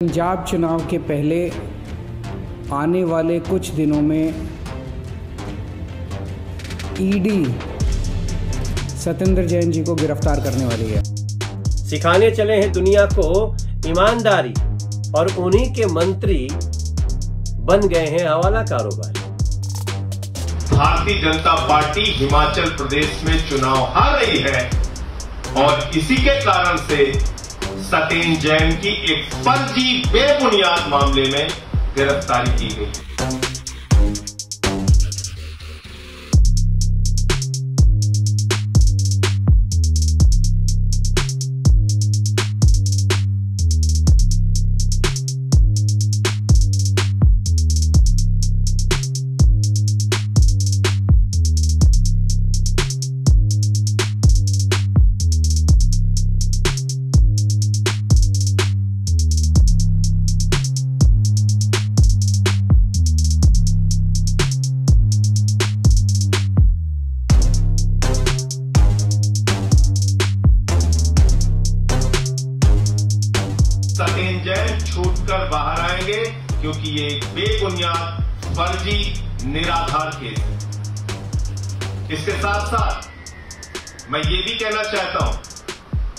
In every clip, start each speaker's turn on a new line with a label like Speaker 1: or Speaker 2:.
Speaker 1: पंजाब चुनाव के पहले आने वाले कुछ दिनों में ईडी सत्येंद्र जैन जी को गिरफ़्तार करने वाली है।
Speaker 2: सिखाने चले हैं दुनिया को ईमानदारी और उन्हीं के मंत्री बन गए हैं हवाला कारोबारी।
Speaker 3: भारतीय जनता पार्टी हिमाचल प्रदेश में चुनाव हार रही है और इसी के कारण से सत्येंद्र जैन की एक फर्जी बेबुनियाद मामले में गिरफ्तारी की गई। जैन छूटकर बाहर आएँगे, क्योंकि ये एक बेबुनियाद फर्जी, निराधार केस है। इसके साथ साथ मैं ये भी कहना चाहता हूँ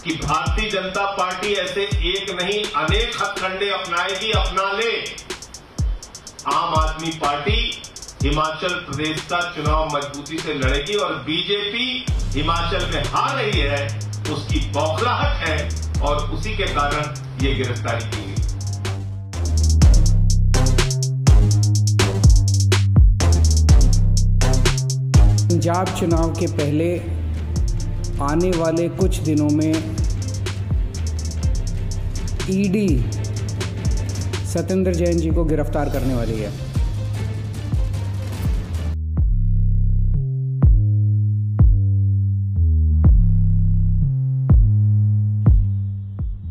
Speaker 3: कि भारतीय जनता पार्टी ऐसे एक नहीं, अनेक हथकंडे अपनाएगी, अपना ले। आम आदमी पार्टी हिमाचल प्रदेश का चुनाव मजबूती से लड़ेगी और बीजेपी हिमाचल में हार रही है, उसकी बौखलाहट है और उसी के कारण ये गिरफ्तारी की गई
Speaker 1: पंजाब चुनाव के पहले आने वाले कुछ दिनों में ईडी सत्येंद्र जैन जी को गिरफ़्तार करने वाली है।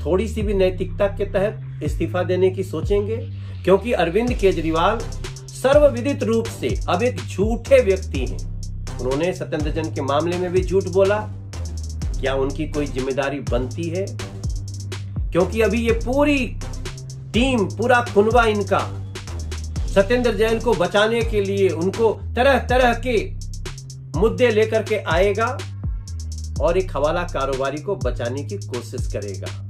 Speaker 2: थोड़ी सी भी नैतिकता के तहत इस्तीफा देने की सोचेंगे, क्योंकि अरविंद केजरीवाल सर्वविदित रूप से अब एक झूठे व्यक्ति हैं। उन्होंने सत्येंद्र जैन के मामले में भी झूठ बोला। क्या उनकी कोई ज़िम्मेदारी बनती है? क्योंकि अभी ये पूरी टीम, पूरा खुनवा इनका सत्येंद्र जैन को बचाने के लिए उनको तरह तरह के मुद्दे लेकर के आएगा और एक हवाला कारोबारी को बचाने की कोशिश करेगा।